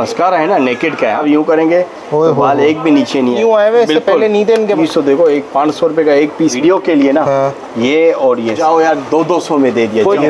Mascara है ना naked का है। अब यूँ करेंगे तो बाल एक भी नीचे नहीं है। आए हुए, पहले नहीं थे इनके पास। तो देखो एक पाँच सौ रुपए का एक पीस वीडियो के लिए ना हाँ। ये और ये। जाओ यार दो दो सौ में दे दिया और लिप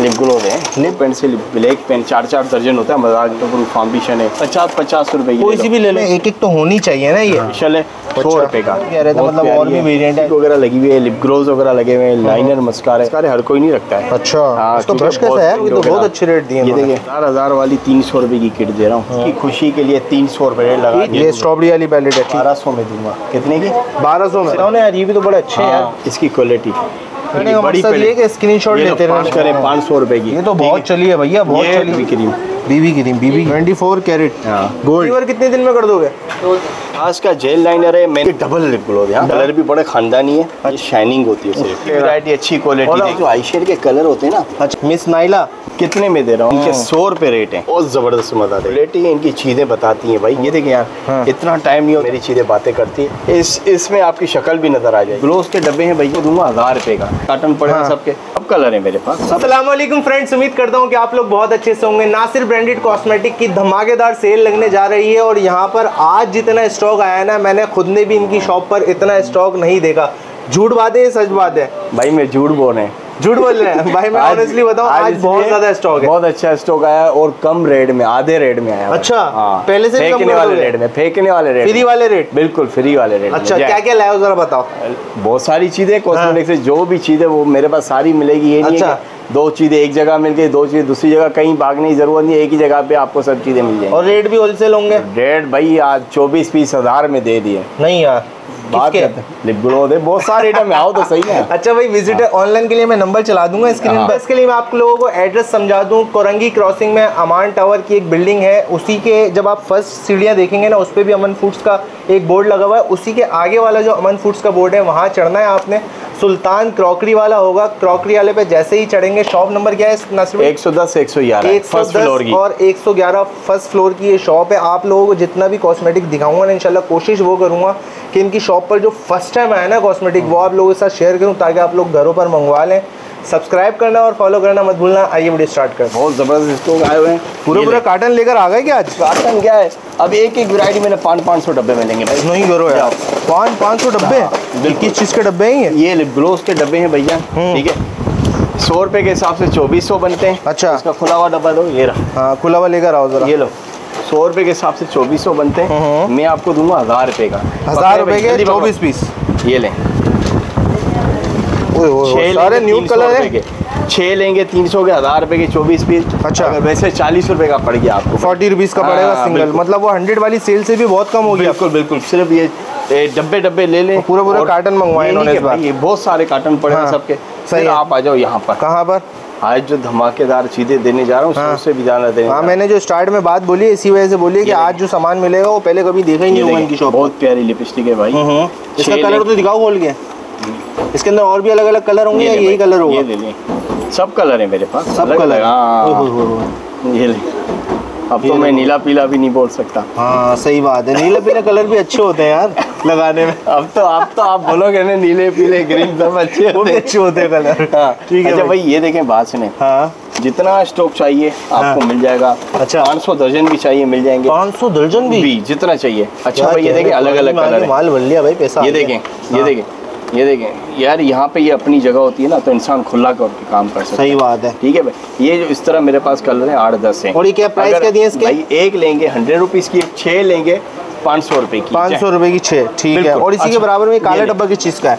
लिप है। लिप ब्लैक पेन चार चार दर्जन होता है मज़ाक तो फाउंडेशन है। पचास पचास रुपए कोई सी भी ले लो। एक एक तो होनी चाहिए ना ये। है। सौ अच्छा। रुपए का। बहुत मतलब और भी है। है। Stick वगैरह लगी हुई है लिप ग्लोस वगैरह लगे हुए हैं लाइनर मस्कारा मस्कारे हर कोई नहीं रखता है। अच्छा। हाँ, ब्रश कैसा है? ये तो बहुत अच्छे रेट दिए ये देखिए चार हज़ार वाली तीन सौ रुपए की किट दे रहा हूँ। उसकी खुशी के लिए तीन सौ रुपए लगा ये स्ट्रॉबेरी वाली बैलेट है बारह सौ में दूँगा। कितने की? बारह सौ में। यार ये भी तो बड़े अच्छे हैं यार। हाँ, इसकी क्वालिटी बड़ी ये स्क्रीनशॉट लेते रहे। पाँच सौ रुपए की। ये तो बहुत चली है भैया बहुत चली भी क्रीम बीबी की थी बीबी 24 कैरेट हाँ। गोल्ड कितने दिन में कर दोगे? आज का जेल लाइनर है मैंने डबल लिप ग्लोव है। कलर भी बड़े खानदानी है ये शाइनिंग होती है वैरायटी अच्छी क्वालिटी है जो आई शेड के कलर होते हैं ना अच्छा मिस नाइला कितने में दे रहा हूँ? इनके सौ रुपए रेट है। बहुत ज़बरदस्त मज़ा दे क्वालिटी है। इनकी चीज़ें बताती हैं भाई। ये देखें यार हाँ। इतना टाइम नहीं हो मेरी चीज़ें बातें करती है। इस इसमें आपकी शक्ल भी नज़र आ जाए ग्लोव के डब्बे हैं भैया दूँगा हज़ार रुपए का। कार्टन पड़ेगा हाँ। सबके। सब कलर है मेरे पास। असलम फ्रेंड्स उम्मीद करता हूँ कि आप लोग बहुत अच्छे से होंगे। नासिर ब्रांडेड कॉस्मेटिक की धमाकेदार सेल लगने जा रही है और यहाँ पर आज जितना स्टॉक आया ना, मैंने खुद ने भी इनकी शॉप पर इतना स्टॉक नहीं देखा। झूठ बात है सच बात है? भाई, मैं झूठ बोल रहे हैं। झूठ बोल रहे हैं। भाई मैं ऑनेस्टली बताऊँ आज इसलिए बहुत ज़्यादा स्टॉक है। बहुत अच्छा स्टॉक आया है और कम रेट में आधे रेट में आया। अच्छा, हाँ। पहले से फेंकने वाले रेट में फेंकने वाले रेट फ्री वाले रेट बिल्कुल फ्री वाले रेट अच्छा क्या क्या लाया जरा बताओ। बहुत सारी चीज़ें कॉस्मेटिक से जो भी चीज़ें वो मेरे पास सारी मिलेगी। ये नहीं है अच्छा। दो चीज़ें एक जगह मिल गई दो चीज़ें दूसरी जगह कहीं भागने की ज़रूरत नहीं है एक ही जगह पे आपको सब चीज़ें मिल जाएँगी। और रेट भी होलसेल होंगे? रेट भाई आज चौबीस बीस हज़ार में दे दिए। नहीं यार। बात करते हैं। लिप ग्लो दे बहुत सारे आइटम आओ तो सही है। अच्छा भाई विजिटर ऑनलाइन के लिए मैं नंबर चला दूँगा स्क्रीन हाँ। पर इसके लिए मैं आप लोगों को एड्रेस समझा दूँ। कोरंगी क्रॉसिंग में अमान टावर की एक बिल्डिंग है उसी के जब आप फ़र्स्ट सीढ़ियाँ देखेंगे ना उस पर भी अमन फूड्स का एक बोर्ड लगा हुआ है। उसी के आगे वाला जो अमन फूड्स का बोर्ड है वहाँ चढ़ना है आपने। सुल्तान क्रॉकरी वाला होगा। क्रॉकरी वाले पे जैसे ही चढ़ेंगे शॉप नंबर क्या है नसर? एक सौ दस एक सौ ग्यारह एक सौ फ़र्स्ट फ्लोर एक सौ ग्यारह 111 फ़र्स्ट फ्लोर की ये शॉप है। आप लोगों को जितना भी कॉस्मेटिक दिखाऊँगा ना इंशाल्लाह कोशिश वो करूँगा कि इनकी शॉप पर जो फ़र्स्ट टाइम आया ना कॉस्मेटिक वो आप लोगों के साथ शेयर करूँ ताकि आप लोग घरों पर मंगवा लें। सब्सक्राइब करना और फॉलो करना मत भूलना। आइए वीडियो स्टार्ट कर बहुत ज़बरदस्त स्टॉक आए हुए हैं। पूरा पूरा कार्टन लेकर आ गए क्या आज? कार्टन क्या है? अब एक एक वैरायटी मैंने पाँच पाँच सौ डब्बे मिलेंगे भाई। नहीं करो यार। पाँच पाँच सौ डब्बे? बिल्कुल। किस चीज़ के डब्बे हैं ये? ग्लोस के डब्बे हैं भैया ठीक है। सौ रुपए के हिसाब से चौबीस सौ बनते हैं। अच्छा। इसका खुला हुआ डब्बा दो ये रहा। हाँ खुला हुआ लेकर आओ जरा। ये लो। सौ रुपए के हिसाब से चौबीस सौ बनते हैं। मैं आपको दूँगा हज़ार रुपए का। हज़ार रुपए के चौबीस पीस। ये लें। सारे न्यू कलर है? छह लेंगे तीन सौ के हज़ार रुपए के चौबीस पीस अच्छा। अगर वैसे चालीस रुपए का पड़ गया आपको। फोर्टी रुपीज़ का हाँ, पड़ेगा सिंगल मतलब वो हंड्रेड वाली सेल से भी बहुत कम हो गया। बिल्कुल बिल्कुल। सिर्फ़ ये डब्बे डब्बे ले लें। पूरा- पूरा कार्टन मंगवाए इन्होंने इस बार। ये बहुत सारे कार्टन पड़े हैं हाँ, सबके। सही आप आ जाओ यहाँ पर। कहाँ पर? आज जो धमाकेदार चीज़ें देने जा रहा हूँ हाँ। उससे भी जाना देने हाँ हूँ। मैंने जो स्टार्ट में बात बोली इसी वजह से बोली है कि आज जो सामान मिलेगा वो पहले कभी देखा ही नहीं होगा इनकी शॉप बहुत प्यारी लिपस्टिक है भाई। इसका कलर तो दिखाओ खोल के। इसके अंदर और भी अलग अलग कलर होंगे या यही कलर ये ले लें। सब कलर है मेरे पास सब कलर हाँ। ये ले। अब तो मैं नीला पीला भी नहीं बोल सकता। हाँ सही बात है। नीले पीले कलर भी अच्छे होते हैं यार लगाने में। अब तो अब तो आप बोलोगे ना नीले पीले ग्रीन सब अच्छे वो भी होते हैं। अच्छे होते हैं कलर हाँ। ठीक है अच्छा भाई। ये देखें बात सुने। हाँ। जितना स्टॉक चाहिए आपको। मिल जाएगा। अच्छा। पाँच सौ दर्जन भी चाहिए मिल जाएँगे। पाँच सौ दर्जन भी? जितना चाहिए। अच्छा भाई ये देखें अलग अलग कलर माल बन लिया भाई पैसा ये देखें ये देखें। ये देखें यार यहाँ पे ये अपनी जगह होती है ना तो इंसान खुला करके काम कर सकता सही बात है। ठीक है भाई? ये जो इस तरह मेरे पास कलर है आठ दस है। और ये क्या प्राइस क्या दिए इसके? भाई एक लेंगे हंड्रेड रुपीज़ की छः लेंगे पाँच सौ रुपये की। पाँच सौ रुपए की छः ठीक है। और इसी के अच्छा, बराबर में काला। डब्बा किस चीज़ का है?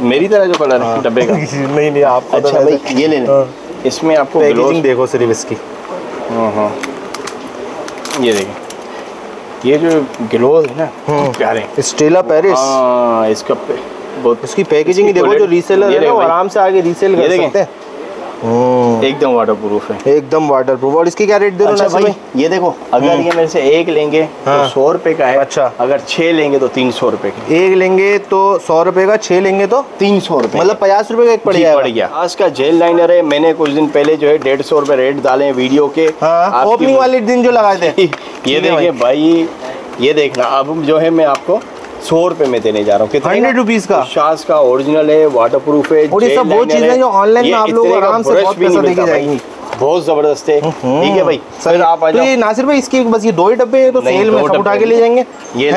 मेरी तरह जो कलर है डब्बे का। नहीं नहीं आपको अच्छा भाई ये ले लें। इसमें आपको पैकेजिंग देखो सिर्फ़ इसकी। हाँ हाँ। ये देखें। ये जो ग्लोव है ना प्यारे स्टेला पेरिस? हाँ इसका पे- बहुत इसकी पैकेजिंग देखो जो रीसेलर है वो आराम से आगे रीसेल कर सकते हैं। हम्म, एकदम वाटर प्रूफ है। एकदम वाटर प्रूफ और इसकी क्या रेट दे रहे हो अच्छा भाई ये देखो अगर ये मेरे से एक लेंगे हाँ। तो सौ रुपए का है। अच्छा। अगर छह लेंगे तो तीन सौ रुपए की। एक लेंगे तो सौ रुपए का छः लेंगे तो तीन सौ रुपए मतलब पचास रुपए का एक पड़ जाएगा। पड़ गया। आज का जेल लाइनर है मैंने कुछ दिन पहले जो है डेढ़ सौ रुपए रेट डाले वीडियो के। हाँ ओपनिंग वाले दिन जो लगाए थे। ये देखिए भाई ये देखना अब जो है मैं आपको सौ रुपए में देने जा रहा हूँ कितना हंड्रेड रुपीज़ का? शास का ओरिजिनल है वाटर प्रूफ है और ये सब वो चीज़ें। जो ऑनलाइन में आप लोग आराम से बहुत पैसा देके जाएँगे जाएँगी बहुत ज़बरदस्त है। ठीक है भाई फिर आप आ जाओ तो ये नासिर भाई इसके बस ये दो ही डब्बे हैं तो सेल में सब उठा के ले जाएँगे? ये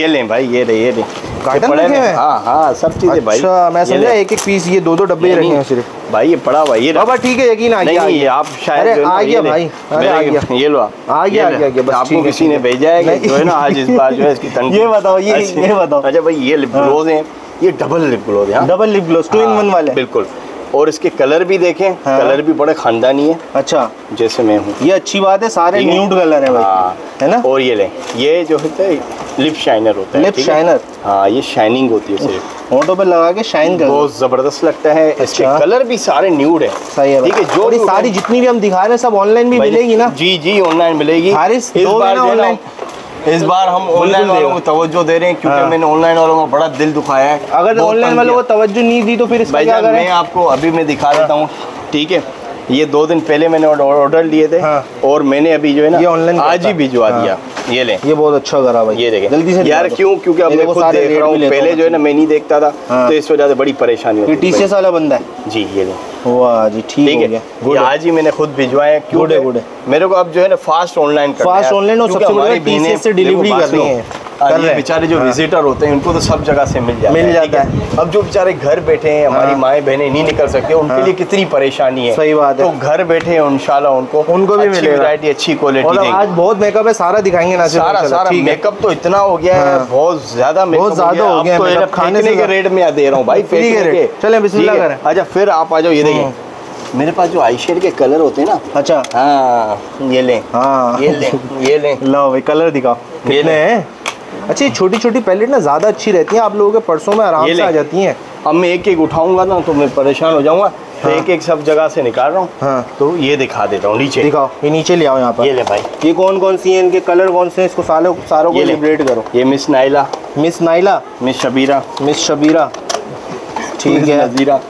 ये लें भाई ये ले ये ले कार्टन रखे हैं? हैं? सब चीज़ें भाई। अच्छा मैं समझा एक एक पीस ये दो दो डब्बे रखे हैं सिर्फ़। भाई ये पड़ा हुआ ये। बाबा ठीक है यकीन आ गया नहीं ये आप शायद अरे आ गया भाई अरे आ गया। ये लो आ गया, आ गया, आ गया, बस आपको किसी ने भेजा है कि जो है ना आज इस बार जो है इसकी तनकीद ये बताओ, ये- अच्छा- ये बताओ। अच्छा भाई ये लिप ग्लोज हैं। ये डबल लिप ग्लोज हैं? Double lip gloss two in one वाले। बिल्कुल। और इसके कलर भी देखें हाँ। कलर भी बड़े खानदानी है। अच्छा। जैसे मैं हूँ। ये अच्छी बात है सारे न्यूड कलर है भाई। हाँ। है ना? और ये लें ये जो होता है लिप शाइनर होता है लिप शाइनर हाँ? ये शाइनिंग होती है सिर्फ़। होंठों पे लगा के शाइन कर बहुत ज़बरदस्त लगता है। इसके अच्छा। कलर भी सारे न्यूड है। सही है ठीक है जो भी सारी जितनी भी हम दिखा रहे हैं सब ऑनलाइन भी मिलेगी ना? जी जी ऑनलाइन मिलेगी। हारिस, इस बार ना इस बार हम ऑनलाइन वालों। को तवज्जो दे रहे हैं क्योंकि हाँ। मैंने ऑनलाइन वालों को बड़ा दिल दुखाया है अगर ऑनलाइन वालों को। तवज्जो नहीं दी तो फिर इसका क्या भाईजान मैं आपको अभी मैं दिखा देता हूँ ठीक है ये दो दिन पहले मैंने ऑर्डर लिए थे हाँ। और मैंने अभी जो है ना ये online आज ही भिजवा हाँ। दिया। ये ले। ये बहुत अच्छा करा भाई। ये देखें। जल्दी से यार क्यों? क्योंकि अब मैं खुद देख रहा हूँ। पहले जो है ना मैं नहीं देखता था हाँ। तो इस वजह से बड़ी परेशानी होती टी सी वाला बंदा है। जी ये ले वाह जी ठीक है ये गुड आज ही मैंने खुद भिजवाया क्यों है। मेरे को अब जो है ना फास्ट ऑनलाइन Fast online और सबसे बड़ी से delivery कर रही हैं। ये बेचारे जो हाँ। विजिटर होते हैं उनको तो सब जगह से मिल जाता मिल है ठीक जाता है? अब जो बेचारे घर बैठे हैं हमारी हाँ। माएँ बहनें नहीं निकल सकते उनके हाँ। लिए कितनी परेशानी है। सही बात है। तो घर बैठे हैं इंशाल्लाह उनको उनको भी मिलेगा। वैरायटी अच्छी क्वालिटी आज बहुत मेकअप है सारा दिखाएँगे ना सारा सारा मेकअप तो इतना हो गया है हाँ। बहुत ज़्यादा मेकअप ज़्यादा हो गया तो खाने के रेट में दे रहा हूँ भाई। चलें, बिस्मिल्लाह है? अच्छा फिर आप आ जाओ ये देखिए। मेरे पास जो आई शेड के कलर होते हैं ना। अच्छा। हाँ ये लें। हाँ। ये लें ये लें। लो भाई कलर दिखाओ। ये हैं? अच्छा ये छोटी छोटी पैलेट ना ज़्यादा अच्छी रहती हैं आप लोगों के पर्सों में आराम से आ जाती हैं। अब मैं एक एक उठाऊँगा ना तो मैं परेशान हो जाऊँगा। तो हाँ। एक एक सब जगह से निकाल रहा हूँ। हाँ। तो ये दिखा देता हूँ नीचे। दिखाओ ये नीचे ले आओ यहाँ पर। ये ले भाई। ये कौन कौन सी हैं इनके कलर कौन से हैं इसको सालों सारों को लिबरेट करो। ये miss Naila miss Naila miss Shabira. Miss Shabira. ठीक है। नजीरा।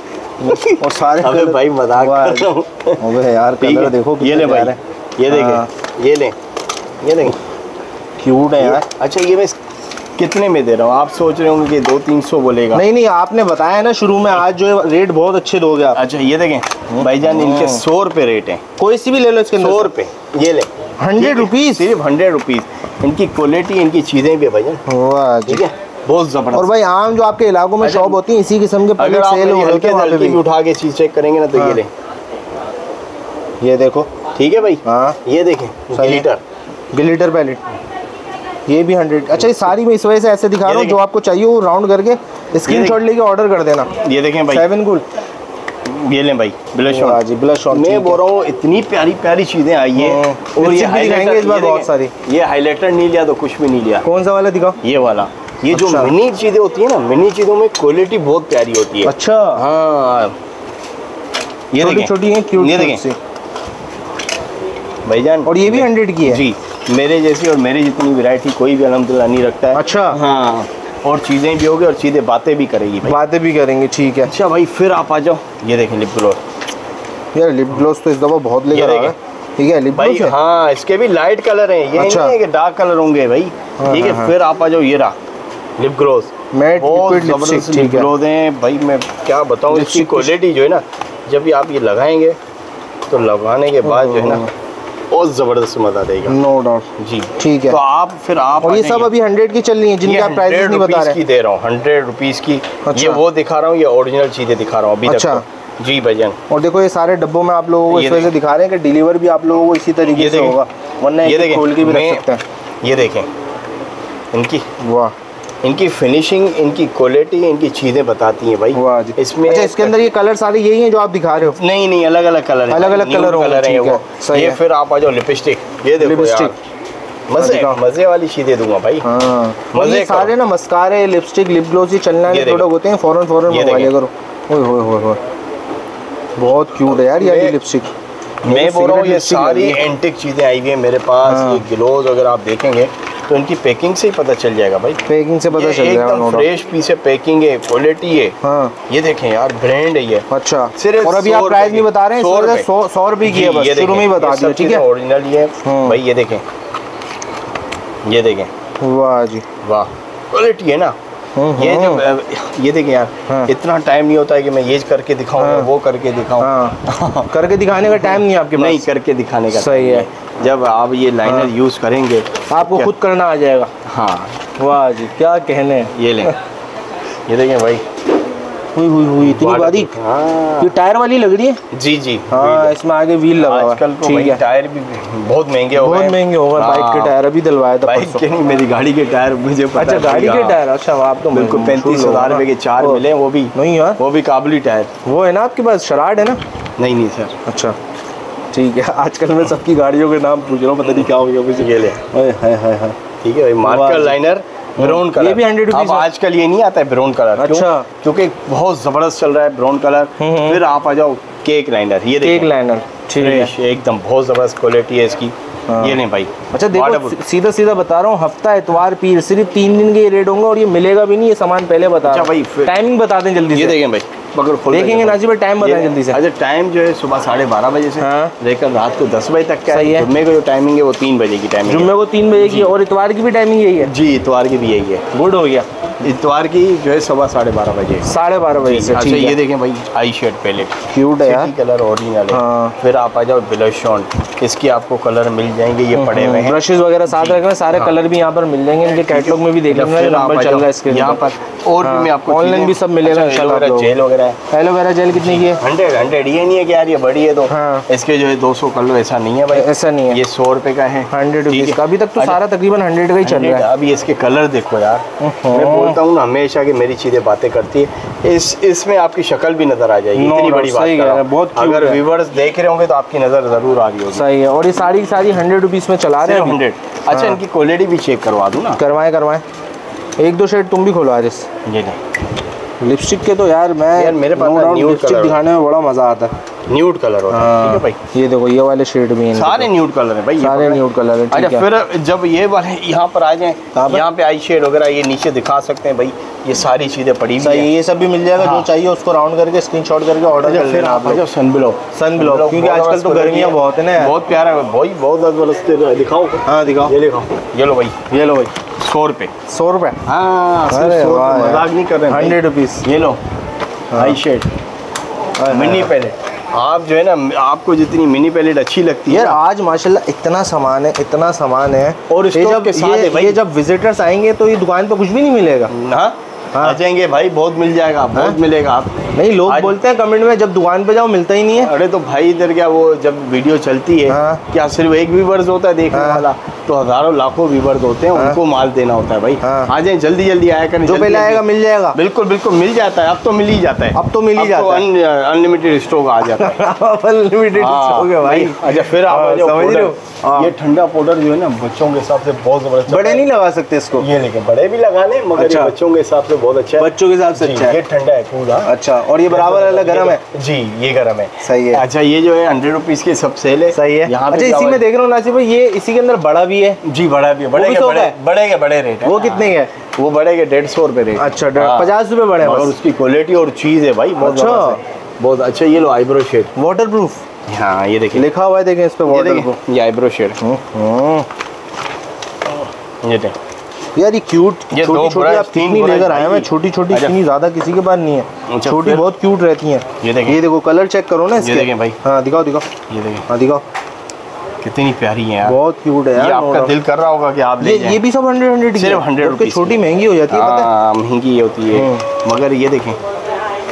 और सारे अबे भाई मज़ाक कर रहा हूँ। अबे यार कलर देखो ये ले भाई। ये हाँ। देखें ये ले। ये देखें। क्यूट है यार। अच्छा ये मैं कितने में दे रहा हूँ? आप सोच रहे होंगे कि दो तीन सौ बोलेगा। नहीं नहीं आपने बताया ना शुरू में आज जो है रेट बहुत अच्छे दोगे आप। अच्छा ये देखें। भाईजान इनके हाँ। सौ रुपए रेट है। कोई सी भी ले लो इसके सौ रुपए ये ले। 100 रुपीस? सिर्फ़ हंड्रेड रुपीज़ इनकी क्वालिटी इनकी चीज़ें भी है भाईजान। ठीक है? बहुत ज़बरदस्त। और भाई आम जो आपके इलाकों में अच्छा, शॉप होती है इसी किस्म के अगर सेल हल्के हल्के भी। भी उठा के चीज़ चेक करेंगे ना तो हाँ। ये ले। ये देखो। ठीक है भाई? हाँ। ये देखें है। ग्लिटर ग्लिटर पैलेट ये भी हंड्रेड अच्छा ये सारी मैं इस वजह से ऐसे दिखा रहा हूँ जो आपको चाहिए वो राउंड करके स्क्रीन शॉट लेके ऑर्डर कर देना। ये देखें भाई। सेवन गुल ये लें भाई ब्लश वाह जी ब्लश ऑन मैं बोल रहा हूँ इतनी प्यारी प्यारी चीज़ें आई है। हम्म। और ये भी दिखाएँगे इस बार बहुत सारी। ये हाईलाइटर नहीं लिया तो कुछ भी नहीं लिया। कौन सा वाला दिखाओ? ये वाला। ये जो अच्छा। मिनी चीज़ें होती है ना मिनी चीज़ों में क्वालिटी बहुत प्यारी होती है। अच्छा। हाँ। ये छोटी छोटी है क्यूट ये देखें। भाईजान और ये भी हंड्रेड की है। जी। मेरे जैसी और मेरी जितनी वैरायटी कोई भी अलहमदिल्ला नहीं रखता है। अच्छा। हाँ और चीज़ें भी होगी और सीधे बातें भी करेगी बातें भी करेंगे ठीक है। अच्छा भाई फिर आप आ जाओ। ये देखें लिप ग्लोस यार लिप ग्लोस तो इस दफ़ा बहुत लेकर ये आ। गए ठीक है लिप भाई ग्लोस है। हाँ इसके भी लाइट कलर हैं। ये अच्छा। नहीं है कि डार्क कलर होंगे भाई। हाँ, ठीक है हाँ, फिर आप आ जाओ ये रहा। Lip gloss matte liquid lipstick lip ठीक है। ग्लोस हैं। भाई मैं क्या बताऊँ इसकी क्वालिटी जो है ना जब भी आप ये लगाएँगे तो लगाने के बाद जो है ना बहुत ज़बरदस्त मज़ा देगा। नो डाउट जी। ठीक है। तो आप फिर आप और ये सब अभी हंड्रेड की चल रही है जिनके आप प्राइसेस 100 नहीं बता रहे। की दे रहा हूँ हंड्रेड रुपीज़ की। अच्छा। ये वो दिखा रहा हूँ ये ओरिजिनल चीज़ें दिखा रहा हूँ अभी अच्छा। तक तो। जी भजन और देखो ये सारे डब्बों में आप लोगों को इस वजह से दिखा। रहे हैं कि डिलीवर भी आप लोगों को इसी तरीके से होगा वरना ये खोल के भी रख सकते हैं। ये देखें। इनकी। वाह। इनकी फिनिशिंग इनकी क्वालिटी इनकी चीज़ें बताती हैं भाई। इसमें अच्छा इसके अंदर ये कलर सारे यही हैं जो आप दिखा रहे हो? नहीं नहीं अलग अलग कलर अलग-अलग कलर होंगे, कलर हैं है, वो। सही ये है। फिर आप आ जाओ लिपस्टिक ये देखो लिपस्टिक। मज़े मज़े वाली चीज़ें दूँगा भाई। हाँ। मज़े सारे ना मस्कारे लिपस्टिक लिप ग्लोस ये चलने वाले प्रोडक्ट होते हैं फ़ौरन फ़ौरन मंगवा लिया करो। ओए होए होए होए बहुत क्यूट है यार ये लिपस्टिक मैं बोल रहा हूँ ये सारी एंटिक चीज़ें आई हुई हैं मेरे पास हाँ। ये ग्लोव अगर आप देखेंगे तो इनकी पैकिंग से ही पता चल जाएगा भाई। पैकिंग से पता चल जाएगा एकदम फ्रेश पीस है पैकिंग है क्वालिटी है। हाँ। ये देखें यार ब्रांड है ये। अच्छा। सिर्फ़ और अभी आप प्राइस भी नहीं बता रहे हैं सौ रुपए। की है बस शुरू में ही बता दिया ठीक है? ओरिजिनल ये हाँ। भाई ये देखें। ये देखें वाह जी। वाह। क्वालिटी है ना। ये जो ये देखिए यार हाँ। इतना टाइम नहीं होता है कि मैं ये करके दिखाऊँ हाँ। वो करके दिखाऊँ। हाँ। करके दिखाने का टाइम नहीं आपके आपके नहीं करके दिखाने का सही है। जब आप ये लाइनर हाँ। यूज़ करेंगे आपको खुद करना आ जाएगा। हाँ। वाह जी क्या कहने। ये लें। ये देखें भाई हुई हुई हुई इतनी बारीक हाँ। ये टायर वाली लग रही है? जी जी। हाँ इसमें आगे व्हील लगा हुआ आजकल तो ठीक भाई है। टायर भी बहुत महँगे हो गए बहुत महँगे हो गए बाइक के हाँ, टायर अभी दिलवाया था बाइक के नहीं मेरी गाड़ी के टायर मुझे पता अच्छा गाड़ी के हाँ। टायर? अच्छा आप तो बिल्कुल पैंतीस हज़ार रुपए के चार मिले वो भी। नहीं यार। वो भी काबुली टायर। वो है ना आपके पास शराड है ना? नहीं नहीं सर। अच्छा। ठीक है आजकल मैं सबकी गाड़ियों के नाम पूछ रहा हूँ पता नहीं क्या हो गया मुझे। ठीक है भाई मार्कर लाइनर ब्राउन कलर ये भी 100 रुपीस अब। आजकल ये नहीं आता है ब्राउन कलर अच्छा। क्योंकि बहुत ज़बरदस्त चल रहा है ब्राउन कलर हम्म। फिर आप आ जाओ केक लाइनर ये केक लाइनर ठीक है। एकदम बहुत ज़बरदस्त क्वालिटी है इसकी। हाँ। ये नहीं भाई अच्छा देखो सीधा सीधा बता रहा हूँ हफ़्ता इतवार पीर सिर्फ़ तीन दिन के ये रेट होंगे और ये मिलेगा भी नहीं ये सामान पहले बता अच्छा रहा भाई, टाइमिंग बता दें जल्दी ये देखें भाई। पकड़ खोल देखेंगे देखें नाजी भाई टाइम बताएँ जल्दी से। अच्छा टाइम जो है सुबह साढ़े बारह बजे से हाँ। लेकर रात को दस बजे तक का है। जुम्मे का जो टाइमिंग है वो तीन बजे की टाइमिंग जुम्मे को तीन बजे की और इतवार की भी टाइमिंग यही है। जी इतवार की भी यही है। गुड हो गया। इतवार की जो है सुबह साढ़े बारह बजे। साढ़े बारह बजे से अच्छा ये है। देखें भाई आई शेड पैलेट क्यूट है यार। कलर ओरिजिनल है हाँ। फिर आप आ जाओ ब्लश ऑन इसकी आपको कलर मिल जाएँगे ये पड़े हुए हैं। ब्रशेस वगैरह साथ जी। रखना सारे हाँ। कलर भी यहाँ पर मिल जाएँगे इनके कैटलॉग में भी देख लेंगे नंबर चल रहा है इसके यहाँ पर और भी मैं आपको ऑनलाइन भी सब मिलेगा अच्छा। जेल वगैरह। है एलोवेरा जेल कितने की है? हंड्रेड हंड्रेड ये नहीं है कि यार ये बड़ी है तो हाँ। इसके जो है दो सौ कर लो ऐसा नहीं है भाई। ऐसा नहीं है। ये सौ रुपए का है। हंड्रेड रुपीज़ का। अभी तक तो अच्छा, सारा तकरीबन हंड्रेड का ही चल रहा है। अभी इसके कलर देखो यार। हम्म। बोलता हूँ ना हमेशा कि मेरी चीज़ें बातें करती है। इस इसमें आपकी शक्ल भी नज़र आ जाएगी। इतनी बड़ी बात हूँ। बहुत अगर व्यूवर्स देख रहे होंगे तो आपकी नज़र ज़रूर आ रही होगी। सही है और ये सारी की सारी हंड्रेड रुपीज़ में चला रहे हैं हंड्रेड अच्छा हाँ। इनकी क्वालिटी भी चेक करवा दूँ ना। करवाएँ करवाएँ। एक दो शेड तुम भी खोलो ये नहीं लिपस्टिक के तो यार मैं यार, मेरे पास लिपस्टिक दिखाने में बड़ा मज़ा आता है। न्यूड कलर होता है ठीक है भाई? ये देखो ये वाले शेड भी हैं सारे। न्यूड कलर है भाई सारे। न्यूड कलर है ठीक अच्छा फिर जब ये वाले यहाँ पर आ जाएँ कहाँ यहाँ पे आई शेड वगैरह ये नीचे दिखा सकते हैं भाई ये सारी चीज़ें पड़ी हुई हैं है। ये सब भी मिल जाएगा हाँ। जो चाहिए उसको राउंड करके स्क्रीनशॉट करके ऑर्डर अच्छा कर लेना आप लोग। सन ब्लॉक सन ब्लॉक क्योंकि बहुत आजकल तो गर्मियाँ बहुत है ना बहुत प्यारा है भाई। बहुत ज़बरदस्त दिखाओ। हाँ दिखाओ। ये दिखाओ ये लो भाई। ये लो भाई। सौ रुपये सौ रुपए? हाँ अरे 100 रुपए, वाह मज़ाक नहीं कर रहे हैं हंड्रेड रुपीज़। ये लो। आई शेड मिनी पैलेट आप जो है ना आपको जितनी मिनी पैलेट अच्छी लगती है। यार आज माशाल्लाह इतना सामान है इतना सामान है। और ये जब ये, है। ये जब विजिटर्स आएँगे तो ये दुकान पे कुछ भी नहीं मिलेगा। हाँ? हाँ। आ जाएँगे भाई बहुत मिल जाएगा बहुत हाँ? मिलेगा आप नहीं लोग आज- बोलते हैं कमेंट में जब दुकान पे जाओ मिलता ही नहीं है अरे तो भाई इधर क्या वो जब वीडियो चलती है हाँ। क्या सिर्फ़ एक व्यूवर्स होता है देखने हाँ। वाला तो हज़ारों लाखों व्यूवर्स होते हैं हाँ। उनको माल देना होता है भाई हाँ। आ जाए जल्दी जल्दी आया करें जो पहले। आएगा मिल जाएगा बिल्कुल बिल्कुल मिल जाता है अब तो मिल ही जाता है अब तो मिल ही जाता है। अनलिमिटेड स्टॉक आ जाता है अनलिमिटेड हाँ, हो गया भाई अच्छा फिर आप समझ रहे। हाँ। ये ठंडा पाउडर जो है ना बच्चों के हिसाब से बहुत ज़बरदस्त बड़े नहीं लगा सकते इसको। ये लेके बड़े भी लगा लें मगर अच्छा। बच्चों के हिसाब से बहुत अच्छा है। बच्चों के हिसाब से अच्छा है। ये ठंडा है कूल हाँ अच्छा और ये बराबर वाला गर्म है? जी ये गर्म है। सही है। अच्छा ये जो है हंड्रेड रुपीज़ के सब सेल है सही है। यहाँ पे अच्छा इसी में देख रहा हूँ नासिर भाई ये इसी के अंदर बड़ा भी है। जी बड़ा भी है। बड़े के बड़े का है? बड़े रेट है। वो कितने के है? वो बड़े के डेढ़ सौ रुपए रेट अच्छा हाँ। पचास रुपए बड़े हैं बस। उसकी क्वालिटी और चीज़ है भाई बहुत अच्छा। बहुत अच्छा ये लो आईब्रो शेड वाटर प्रूफ हाँ ये देखिए। लिखा हुआ है देखें इस पे ये वाटर प्रूफ देखिए ये आईब्रो शेड ये देखिए यार ये क्यूट ये छोटी दो छोटी आप तीन कितनी लेकर आए। हैं? छोटी छोटी अच्छा। इतनी ज़्यादा किसी के पास नहीं है। अच्छा, छोटी बहुत क्यूट रहती हैं। ये देखिए। ये देखो कलर चेक करो ना इसके। देखें भाई। हाँ दिखाओ दिखाओ। ये देखिए हाँ दिखाओ। कितनी प्यारी है यार। बहुत क्यूट है यार no आपका दिल कर रहा होगा कि आप ले ये ये भी सब हंड्रेड हंड्रेड सिर्फ़ 100 रुपीस छोटी महँगी हो जाती है पता हाँ? महँगी होती है। हम्म। मगर ये देखें। है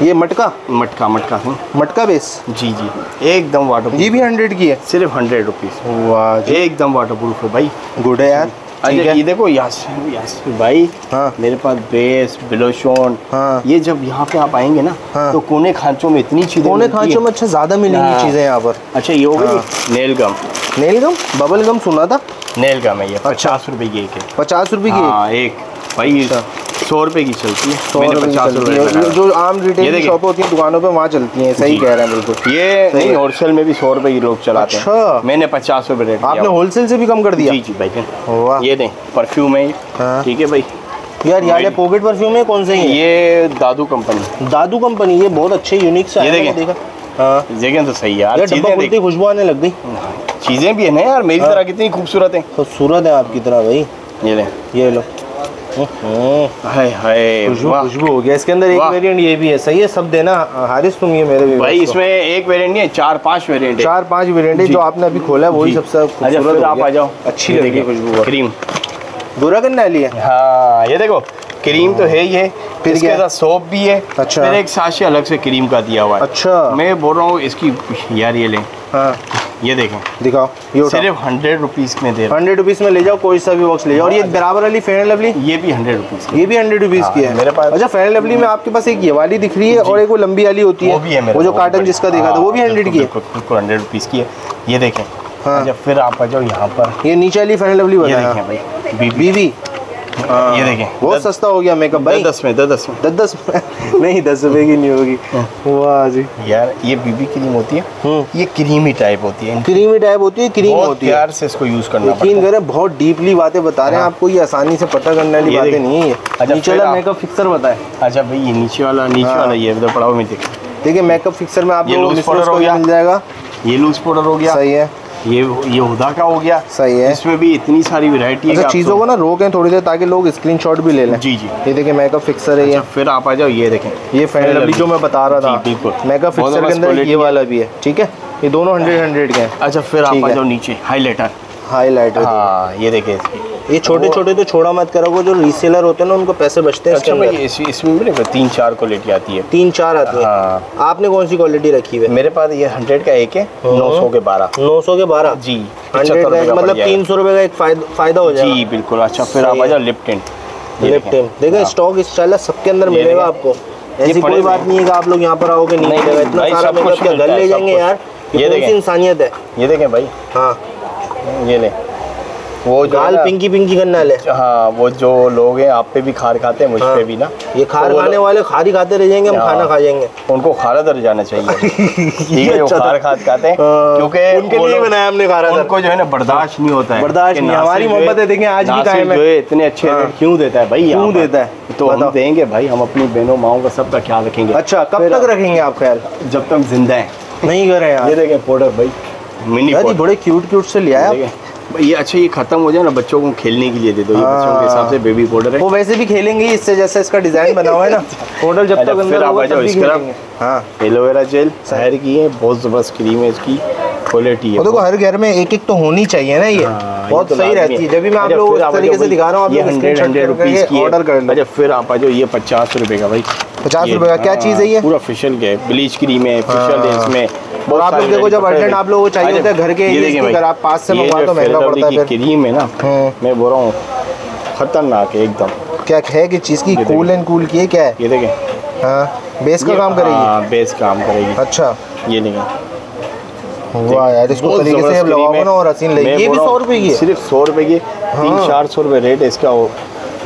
ये मटका? मटका मटका है। मटका बेस? जी जी। एकदम वाटर ये भी हंड्रेड की है? सिर्फ़ हंड्रेड रुपीज़ वाह एकदम वाटर प्रूफ है भाई। गुड है यार। अच्छा ये देखो यासिर यासिर भाई। हाँ। मेरे पास बेस ब्लोशोन हाँ। ये जब यहाँ पे आप आएँगे ना हाँ। तो कोने खांचों में इतनी चीज़ें कोने खांचों में अच्छा ज़्यादा मिलेंगी हाँ। चीज़ें यहाँ पर। अच्छा ये हो गई हाँ। Nail gum nail gum bubble gum सुना था? नेल गम है ये पचास रुपए की एक है। पचास रुपए की हाँ एक। भाई सौ रुपए की चलती है। सौ पचास रुपए जो आम रिटेल शॉप होती है दुकानों पे वहाँ चलती हैं सही कह रहे हैं बिल्कुल। ये नहीं है। होलसेल में भी सौ रुपए की लोग चलाते अच्छा। हैं मैंने पचास रुपए रेट आपने होलसेल से भी कम कर दिया? जी जी भाई ये दें परफ्यूम है हाँ। ठीक है भाई। यार यार ये पॉकेट परफ्यूम है कौन से है? ये दादू कंपनी दादू कंपनी ये बहुत अच्छे यूनिक से ये देखें। हाँ। तो सही यार डब्बा खुलती ही खुशबू आने लग गई। चीज़ें भी है ना यार मेरी हाँ। तरह कितनी खूबसूरत है। खूबसूरत है आपकी तरह भाई। ये ले ये लो। हाय हाय खुशबू हो गया। इसके अंदर एक वेरिएंट ये भी है सही है? सब देना हारिस तुम ये मेरे भाई इसमें एक वेरिएंट नहीं है चार पाँच वेरिएंट है। चार पाँच वेरिएंट है जो। आपने अभी खोला है वही। सबसे अच्छा खूबसूरत आप आ जाओ। अच्छी ये लग रही है देखिए, खुशबू क्रीम। बुरा करने वाली है? हाँ ये देखो क्रीम तो है ही है फिर इसके साथ सोप भी है। अच्छा। फिर एक साशे अलग से क्रीम का दिया हुआ है। अच्छा। मैं बोल रहा हूँ इसकी यार ये लें। हाँ। ये देखो। दिखाओ ये सिर्फ़ हंड्रेड रुपीज़ में दे हंड्रेड रुपीज़ में ले जाओ कोई सा भी बॉक्स ले जाओ। और ये बराबर वाली फेयर लवली ये भी हंड्रेड रुपीज़ ये भी हंड्रेड रुपीज़ हाँ, की है मेरे पास- अच्छा एंड लवली में आपके पास एक ये वाली दिख रही है और एक वो लंबी वाली होती है। वो भी है मेरे वो जो कार्टन जिसका देखा था वो भी हाँ, हंड्रेड की है। बिल्कुल हंड्रेड रुपीज़ की है। ये देखें। हाँ। अच्छा फिर आप आ जाओ यहाँ पर। ये नीचे वाली फेयर लवली बताया भाई बीबी बीवी ये देखें बहुत सस्ता हो गया मेकअप भाई। दस में दस दस में। दस दस नहीं दस रुपए की नहीं होगी। हाँ। वाह जी। यार ये बीबी क्रीम होती है। हम्म। ये क्रीमी टाइप होती है। क्रीमी टाइप होती है क्रीम होती है। प्यार से इसको यूज़ करना यकीन करें बहुत डीपली बातें बता रहे हैं हाँ। आपको ये आसानी से पता करने वाली बातें नहीं है। अच्छा, नीचे वाला मेकअप फिक्सर बताए। अच्छा भाई ये नीचे वाला नीचे हाँ। वाला ये इधर पड़ा हुआ देखिए मेकअप फिक्सर में आप ये मिसरोज powder हो गया। मिल जाएगा। ये लूज पाउडर हो गया। सही है। ये ये उदा का हो गया। सही है। इसमें भी इतनी सारी वैरायटी है अच्छा कि चीज़ों को ना रोकें थोड़ी देर ताकि लोग स्क्रीनशॉट भी ले लें। जी जी। ये देखिए मेकअप फिक्सर है अच्छा फिर आप आ जाओ ये देखें। ये फ़ैन लवली जो मैं बता रहा था बिल्कुल। मेकअप फिक्सर के अंदर ये वाला भी है ठीक है? ये दोनों हंड्रेड हंड्रेड के हैं। अच्छा फिर आप आ जाओ नीचे हाई लाइटर हाई लाइटर हाँ ये देखिए। ये छोटे छोटे तो छोड़ा मत करोगे जो रीसेलर होते हैं ना उनको पैसे बचते हैं अच्छा भाई इस, इसमें भी ना तीन चार क्वालिटी आती है। तीन चार आते हैं। हाँ। आपने कौन सी क्वालिटी रखी है? मेरे पास ये हंड्रेड का एक है नौ सौ के बारह। नौ सौ के बारह? जी हंड्रेड का एक का मतलब तीन सौ रुपए का एक फ़ायदा हो जाएगा। जी बिल्कुल अच्छा फिर आप आ है। जाओ लिप टिंट ये लिप देखें। देखिए हाँ। स्टॉक इस सबके अंदर मिलेगा आपको। ऐसी कोई बात नहीं है कि आप लोग यहाँ पर आओगे नहीं। नहीं, मिलेगा इतना सारा मेकअप क्या घर ले जाएँगे यार ये ये कौन देखें। इंसानियत है। ये देखें भाई। हाँ। ये ले। वो जो गाल पिंकी पिंकी करने वाले। हाँ वो जो लोग हैं आप पे भी खार खाते हैं मुझ हाँ। पे भी ना। ये खार तो खाने वाले खार ही खाते रह जाएँगे हम हाँ। खाना खा जाएँगे। उनको खारा दर जाना चाहिए। ठीक है जो अच्छा खार खात खाते हैं हाँ, क्योंकि उनके लिए बनाया हमने खारा दर। उनको जो है ना बर्दाश्त नहीं होता है। बर्दाश्त नहीं, हमारी मोहब्बत है, देखें आज भी टाइम है। इतने अच्छे हाँ। क्यों देता है भाई क्यों देता है? तो हम देंगे भाई हम अपनी बहनों माओ का सबका ख्याल रखेंगे। अच्छा कब तक रखेंगे आप ख्याल? जब तक ज़िंदा है। नहीं करे ये यार देखें पाउडर भाई। मिनी ये बड़े क्यूट क्यूट से है। देखें। भाई, ये अच्छा ये खत्म हो जाए ना बच्चों को खेलने के लिए दे दो ये बच्चों। के हिसाब से बेबी पाउडर है। वो वैसे भी खेलेंगे इससे जैसे इसका डिज़ाइन बना हुआ है ना। पाउडर जब अच्छा, तक फिर आप आ जाओ हाँ। एलोवेरा जेल शहर की है बहुत ज़बरदस्त क्रीम है इसकी क्वालिटी है देखो हर घर में एक एक तो होनी चाहिए ना ये। हाँ, बहुत तो सही रहती है। जब भी मैं आप अच्छा, लोगों इस तरीके से दिखा रहा हूँ आप हंड्रेड हंड्रेड रुपीज़ की ऑर्डर कर अच्छा फिर आप आ जाओ ये पचास रुपए का भाई। पचास रुपए का क्या हाँ, चीज़ है ये? पूरा फेशियल के ब्लीच क्रीम है फेशियल है। हाँ। इसमें। और आप लोग देखो जब अर्जेंट आप लोगों को चाहिए अरे, होता है घर के अगर आप पास से मंगवा तो महँगा पड़ता है क्रीम है ना हम्म। मैं बोल रहा हूँ खतरनाक है एकदम। क्या है कि चीज़ की कूल एंड कूल की है क्या है? ये देखें। हाँ बेस का काम करेगी? हाँ बेस काम करेगी। अच्छा। ये देखें। वाह यार इसको तरीके से लगाओ ना और हसीन लगी। मैं ये भी सौ रुपए की है? सिर्फ़ सौ रुपए की तीन हाँ। चार सौ रुपए रेट है इसका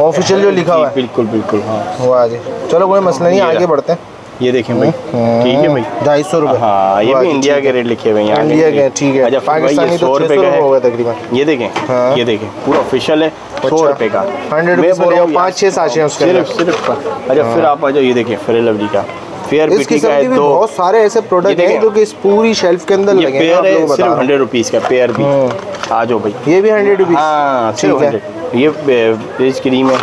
ऑफिशियल जो लिखा हुआ है। बिल्कुल बिल्कुल हाँ। वाह जी। चलो कोई मसला नहीं आगे बढ़ते हैं। ये देखें भाई ठीक है भाई। ढाई सौ रुपये हाँ ये भी इंडिया के रेट लिखे हुए हैं यहाँ इंडिया के ठीक है। अच्छा पाकिस्तानी तो सौ रुपए का होगा तकरीबन। ये देखें हाँ। ये देखें पूरा ऑफिशियल है सौ अच्छा। रुपए का। 100 मैं रुपीस में बोल ले रहा आओ, हूँ पाँच छः साशे सिर्फ़ सिर्फ़ अच्छा फिर आप आ जाओ ये देखें फेयर लवली का। फेयर का है दो बहुत सारे ऐसे प्रोडक्ट हैं जो कि इस पूरी शेल्फ के अंदर लगे हैं आप पेयर है सिर्फ़ हंड्रेड रुपीज़ का पेयर भी। आ जाओ भाई। ये भी हंड्रेड रुपीज़ हाँ ठीक सिर्फ़ है ये बेस क्रीम है।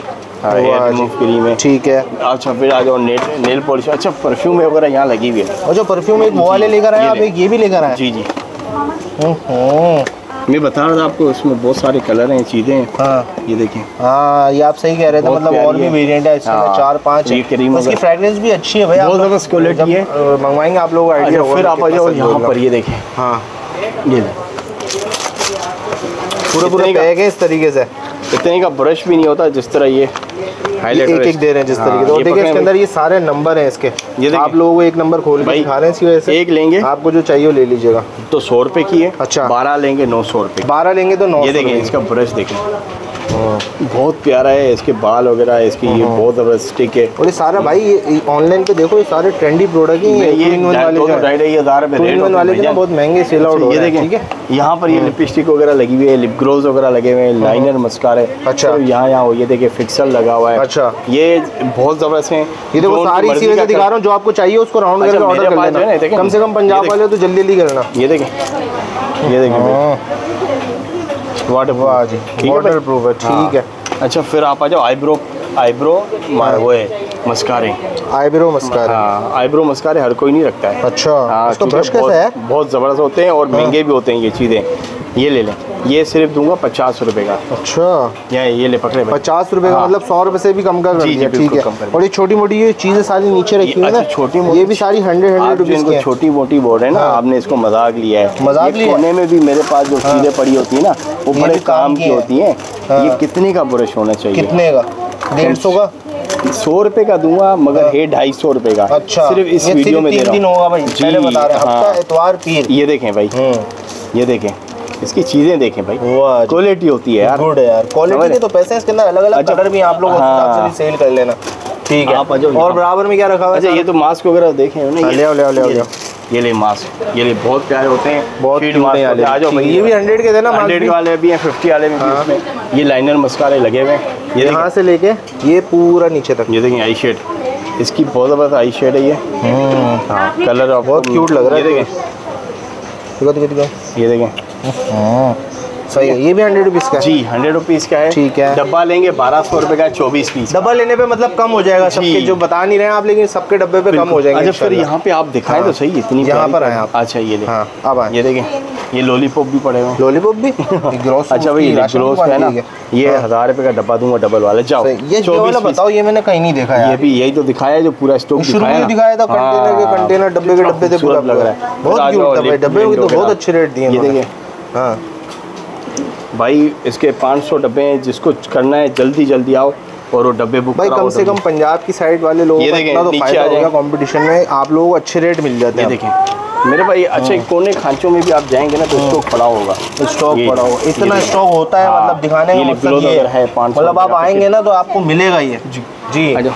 हाँ क्रीम है ठीक है। अच्छा फिर आ जाओ नेल नेल पॉलिश। अच्छा परफ्यूम वगैरह यहाँ लगी हुई है। और जो परफ्यूम एक वो वाले लेकर आए आप एक ये भी लेकर आए जी जी। मैं बता रहा था आपको इसमें बहुत सारे कलर हैं चीज़ें हैं। हाँ। ये देखें हाँ ये आप सही कह रहे थे मतलब और भी वेरिएंट है इसमें हाँ, चार पाँच ये क्रीम उसकी। फ्रेग्रेंस भी अच्छी है भाई बहुत ज़बरदस्त क्वालिटी है। मंगवाएँगे आप लोग आइडिया अच्छा फिर आप आ जाओ यहाँ पर ये देखें हाँ। ये। पूरे पूरे बैग है इस तरीके से। इतने का ब्रश भी नहीं होता जिस तरह ये हाईलाइटर एक एक दे रहे हैं जिस हाँ, तरीके से। देखिए इसके अंदर ये सारे नंबर हैं इसके। ये आप लोगों को एक नंबर खोल के दिखा रहे हैं इसकी वजह से। एक लेंगे? आपको जो चाहिए वो ले लीजिएगा। तो सौ रुपए की है। अच्छा। बारह लेंगे नौ सौ रुपए बारह लेंगे तो नौ ये देखें इसका ब्रश देखें। बहुत प्यारा है इसके बाल वगैरह इसकी ये बहुत ज़बरदस्त स्टिक है। और ये सारा भाई ये ऑनलाइन पे देखो ये सारे ट्रेंडी प्रोडक्ट ही हैं। ये वाले जो हैं। हैं। बहुत महँगे सेल आउट हो ये रहे हैं ठीक है? यहाँ पर ये लिपस्टिक वगैरह लगी हुई है लिप ग्लोज वगैरह लगे हुए हैं लाइनर मस्कार है। अच्छा। तो यहाँ यहाँ हो ये देखिए फिक्सर लगा हुआ है। अच्छा। ये बहुत ज़बरदस्त है। ये देखो सारी इसी वजह दिखा रहा हूँ जो आपको चाहिए उसको राउंड अच्छा, करके ऑर्डर कर है लेना कम से कम पंजाब वाले तो जल्दी जल्दी करना। ये देखें ये देखें हाँ, वाटर वाटर प्रूफ है ठीक हाँ। है। अच्छा फिर आप आ जाओ आईब्रो आईब्रो वो है मस्कारे। आईब्रो मस्कारे। हाँ आईब्रो मस्कारे हर कोई नहीं रखता है। अच्छा हाँ इसका ब्रश कैसा है? बहुत ज़बरदस्त होते हैं और महँगे भी होते हैं ये चीज़ें। ये ले लें। ये सिर्फ़ दूँगा पचास रुपए का। अच्छा। ये ये ले पकड़े पचास रुपए का हाँ। मतलब सौ रुपए से भी कम का कर जी, जी, ठीक है। और ये छोटी मोटी ये चीज़ें सारी नीचे रखी हुई है अच्छा, ना छोटी ये भी सारी हंड्रेड हंड्रेड रुपीज़ हैं। छोटी मोटी बोल रहे हैं ना हाँ। आपने इसको मज़ाक लिया है। मज़ाक लिया कोने में भी मेरे पास जो चीज़ें पड़ी होती है ना वो बड़े काम की होती है। हाँ। ये कितने का ब्रश होना चाहिए? कितने का? डेढ़ सौ का? सौ रुपए का दूँगा मगर है। ढाई सौ रुपए का। अच्छा। सिर्फ़ इस वीडियो में दे रहा दिन हूँ होगा भाई पहले बता रहे हैं। हाँ। हफ़्ता इतवार पीर। ये देखें भाई। हम्म। ये देखें। इसकी चीज़ें देखें भाई। क्वालिटी होती है यार। गुड यार। क्वालिटी के तो पैसे इसके अंदर अलग अलग अच्छा। कलर भी आप लोग उस हिसाब से हाँ। सेल कर लेना। ठीक है। आप और बराबर में क्या रखा हुआ है अच्छा ये तो मास्क वगैरह देखे ना हाँ, ये- ले ले ले ले ये ले मास्क ये ले बहुत प्यारे होते हैं। बहुत हैं हैं। आ जाओ भाई ये भी 100 के थे ना, हंड्रेड वाले भी हैं फिफ्टी वाले भी हाँ। इसमें। ये लाइनर मस्कारे लगे हुए हैं। ये यहाँ से लेके ये पूरा नीचे तक। ये देखें आई शेड इसकी बहुत ज़बरदस्त आई शेड है ये। हाँ। कलर बहुत cute लग रहा है ये दिखा। ये देखें। सही है ये भी हंड्रेड रुपीज़ का जी हंड्रेड रुपीज़ का है। ठीक है। डब्बा लेंगे बारह सौ रुपये का चौबीस पीस। डब्बा लेने पे मतलब कम हो जाएगा। सबके जो बता नहीं रहे हैं आप लेकिन सबके डब्बे पे कम हो जाएँगे अच्छा फिर यहाँ पे आप दिखाएँ हाँ। तो सही इतनी यहाँ पर आए आप। अच्छा ये ले हाँ अब आए। ये देखें। ये लॉलीपॉप भी पड़े हुए हैं। लॉलीपॉप भी? ग्रोस अच्छा भाई ग्रोस है ना। ये हज़ार रुपए का डब्बा दूँगा डबल वाला। जाओ हाँ। ये ये 24 वाला बताओ ये मैंने कहीं नहीं देखा ये भी यही तो दिखाया है जो पूरा स्टॉक शुरू दिखाया था कंटेनर के हाँ, कंटेनर डब्बे के डब्बे थे पूरा लग रहा है। बहुत डब्बे के तो बहुत अच्छे रेट दिए ये देखिए हाँ। भाई इसके 500 डब्बे हैं जिसको करना है जल्दी जल्दी आओ और वो डब्बे बुक भाई कम से कम पंजाब की साइड वाले लोगों ये को तो फ़ायदा हो कंपटीशन में आप लोगों को अच्छे रेट मिल जाते हैं। देखें मेरे भाई अच्छे कोने खांचों में भी आप जाएँगे ना तो स्टॉक पड़ा होगा। स्टॉक ये- पड़ा हो ये इतना स्टॉक होता है हाँ, मतलब दिखाने का ग्लोस ये है। मतलब आप आएँगे ना तो आपको मिलेगा ये। जी। जी। आ जाओ।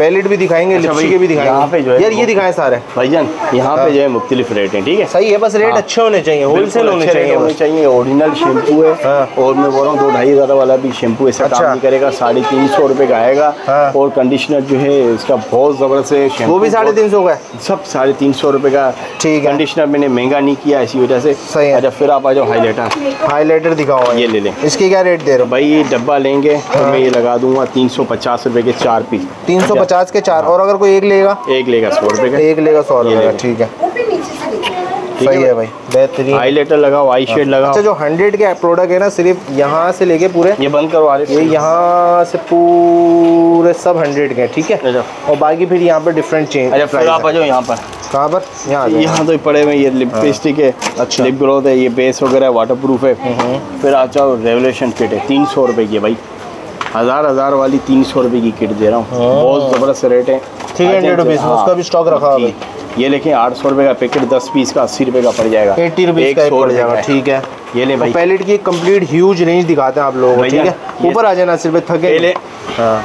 पैलेट भी दिखाएँगे अच्छा लिपस्टिक भी दिखाएँगे यहाँ पे जो है यार ये दिखाएँ सारे भाईजान यहाँ पे जो है मुख्तलिफ़ रेट हैं ठीक है सही है बस रेट हाँ। अच्छे होने चाहिए होलसेल होने चाहिए होने चाहिए ओरिजिनल शैम्पू है हाँ। और मैं बोल रहा हूँ दो ढाई हज़ार वाला भी शैम्पू ऐसा अच्छा। काम नहीं करेगा साढ़े तीन सौ रुपये का आएगा हाँ। और कंडीशनर जो है इसका बहुत ज़बरदस्त है वो भी साढ़े तीन सौ का सब साढ़े तीन सौ रुपये का ठीक है। कंडीशनर मैंने महँगा नहीं किया इसी वजह से सही है। अच्छा फिर आप आ जाओ हाईलाइटर हाईलाइटर दिखाओ ये ले लें। इसकी क्या रेट दे रहे हो भाई ये डब्बा लेंगे तो मैं ये लगा दूँगा तीन सौ पचास रुपये के चार पीस तीन सौ पचास के चार और अगर कोई एक लेगा? एक लेगा सौ रुपये का। एक लेगा सौ ये रुपये का ठीक है। वो भी नीचे से दिखेगा ठीक सही है है भाई बेहतरीन। हाईलाइटर लगाओ आई शेड लगाओ। अच्छा जो हंड्रेड के प्रोडक्ट है ना सिर्फ़ यहाँ से लेके पूरे ये बंद करो आरिफ ये यहाँ से पूरे सब हंड्रेड के ठीक है? अच्छा। और बाकी फिर यहाँ पे डिफरेंट चेंज अच्छा फिर आप आ जाओ यहाँ पर। कहाँ पर? यहाँ यहाँ तो पड़े हुए ये लिपस्टिक है। अच्छा। लिप ग्रोथ है ये बेस वगैरह वाटर प्रूफ है फिर आ जाओ रेवोल्यूशन किट है तीन सौ रुपये की भाई। हज़ार हज़ार वाली तीन सौ रुपए की किट दे रहा हूँ। बहुत ज़बरदस्त रेट है। थ्री हंड्रेड रुपीज़ हाँ। उसका भी स्टॉक रखा है ये लेकिन आठ सौ रुपए का पैकेट दस पीस का अस्सी रुपए का पड़ जाएगा। एट्टी रुपीज़ का पड़ जाएगा ठीक है। ये ले भाई। पैलेट की कंप्लीट ह्यूज रेंज दिखाते हैं आप लोगों को ठीक है? ऊपर आ जाना सिर्फ़ थके ले। हाँ।